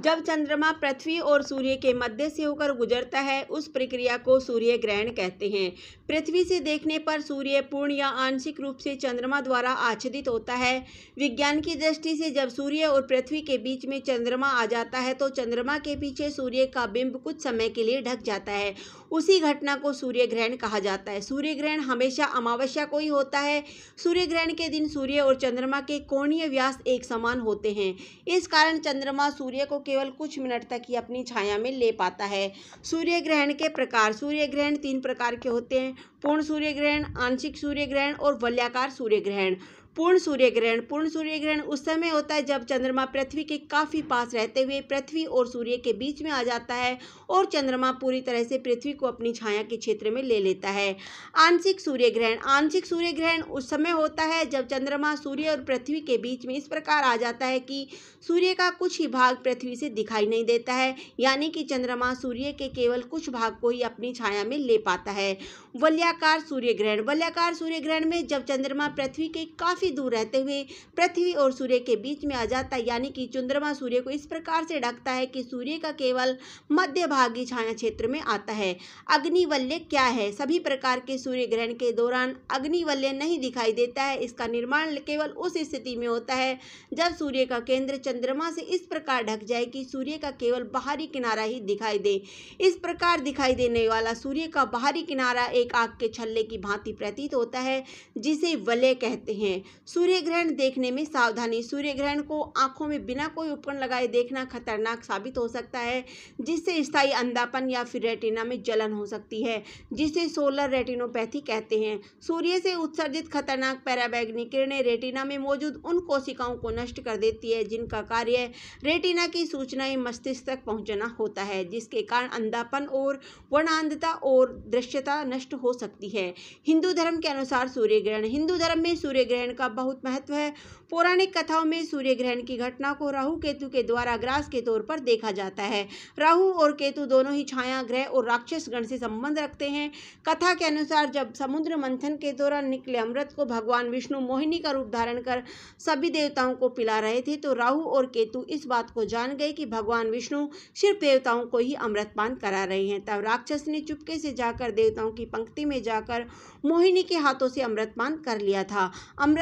जब चंद्रमा पृथ्वी और सूर्य के मध्य से होकर गुजरता है, उस प्रक्रिया को सूर्य ग्रहण कहते हैं। पृथ्वी से देखने पर सूर्य पूर्ण या आंशिक रूप से चंद्रमा द्वारा आच्छादित होता है। विज्ञान की दृष्टि से जब सूर्य और पृथ्वी के बीच में चंद्रमा आ जाता है तो चंद्रमा के पीछे सूर्य का बिंब कुछ समय के लिए ढक जाता है उसी घटना को सूर्य ग्रहण कहा जाता है। सूर्य ग्रहण हमेशा अमावस्या को ही होता है। सूर्य ग्रहण के दिन सूर्य और चंद्रमा के कोणीय व्यास एक समान होते हैं। इस कारण चंद्रमा सूर्य को केवल कुछ मिनट तक ही अपनी छाया में ले पाता है। सूर्य ग्रहण के प्रकार सूर्य ग्रहण तीन प्रकार के होते हैं। पूर्ण सूर्य ग्रहण आंशिक सूर्य ग्रहण और वल्याकार सूर्य ग्रहण पूर्ण सूर्य ग्रहण पूर्ण सूर्य ग्रहण उस समय होता है जब चंद्रमा पृथ्वी के काफ़ी पास रहते हुए पृथ्वी और सूर्य के बीच में आ जाता है और चंद्रमा पूरी तरह से पृथ्वी को अपनी छाया के क्षेत्र में ले लेता है। आंशिक सूर्य ग्रहण आंशिक सूर्य ग्रहण उस समय होता है जब चंद्रमा सूर्य और पृथ्वी के बीच में इस प्रकार आ जाता है कि सूर्य का कुछ ही भाग पृथ्वी से दिखाई नहीं देता है, यानी कि चंद्रमा सूर्य के केवल कुछ भाग को ही अपनी छाया में ले पाता है। वल्याकार सूर्य ग्रहण वल्याकार सूर्य ग्रहण में जब चंद्रमा पृथ्वी के काफ़ी काफ़ी दूर रहते हुए पृथ्वी और सूर्य के बीच में आ जाता है। यानी कि चंद्रमा सूर्य को इस प्रकार से ढकता है कि सूर्य का केवल मध्य भागी छाया क्षेत्र में आता है। अग्निवल्य क्या है? सभी प्रकार के सूर्य ग्रहण के दौरान अग्निवल्य नहीं दिखाई देता है। इसका निर्माण केवल उस स्थिति में होता है जब सूर्य का केंद्र चंद्रमा से इस प्रकार ढक जाए कि सूर्य का केवल बाहरी किनारा ही दिखाई दे। इस प्रकार दिखाई देने वाला सूर्य का बाहरी किनारा एक आग के छल्ले की भांति प्रतीत होता है, जिसे वलय कहते हैं। सूर्य ग्रहण देखने में सावधानी। सूर्य ग्रहण को आँखों में बिना कोई उपकरण लगाए देखना खतरनाक साबित हो सकता है, जिससे स्थायी अंधापन या फिर रेटिना में जलन हो सकती है, जिसे सोलर रेटिनोपैथी कहते हैं। सूर्य से उत्सर्जित खतरनाक पैराबैग्निक किरणें रेटिना में मौजूद उन कोशिकाओं को नष्ट कर देती है, जिनका कार्य रेटिना की सूचनाएँ मस्तिष्क तक पहुँचना होता है, जिसके कारण अंधापन और वर्णांधता और दृश्यता नष्ट हो सकती है। हिंदू धर्म के अनुसार सूर्य ग्रहण हिंदू धर्म में सूर्य ग्रहण का बहुत महत्व है। पौराणिक कथाओं में सूर्य ग्रहण की घटना को राहु केतु के द्वारा ग्रास के तौर पर देखा जाता है। राहु और केतु दोनों ही छाया ग्रह और राक्षस गण से संबंध रखते हैं। कथा के अनुसार जब समुद्र मंथन के दौरान निकले अमृत को भगवान विष्णु मोहिनी का रूप धारण कर सभी देवताओं को पिला रहे थे तो राहु और केतु इस बात को जान गए कि भगवान विष्णु सिर्फ़ देवताओं को ही अमृतपान करा रहे हैं। तब राक्षस ने चुपके से जाकर देवताओं की पंक्ति में जाकर मोहिनी के हाथों से अमृतपान कर लिया था।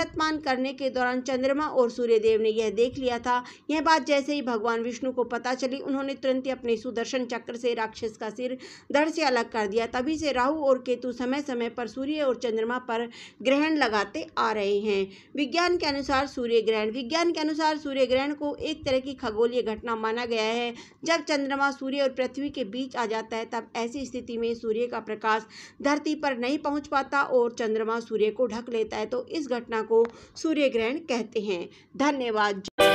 अमृतपान करने के दौरान चंद्रमा और सूर्यदेव ने यह देख लिया था। यह बात जैसे ही भगवान विष्णु को पता चली, उन्होंने तुरंत ही अपने सुदर्शन चक्र से राक्षस का सिर धड़ से अलग कर दिया। तभी से राहु और केतु समय समय पर सूर्य और चंद्रमा पर ग्रहण लगाते आ रहे हैं। विज्ञान के अनुसार सूर्य ग्रहण विज्ञान के अनुसार सूर्य ग्रहण को एक तरह की खगोलीय घटना माना गया है। जब चंद्रमा सूर्य और पृथ्वी के बीच आ जाता है, तब ऐसी स्थिति में सूर्य का प्रकाश धरती पर नहीं पहुँच पाता और चंद्रमा सूर्य को ढक लेता है। तो इस घटना सूर्य ग्रहण कहते हैं। धन्यवाद।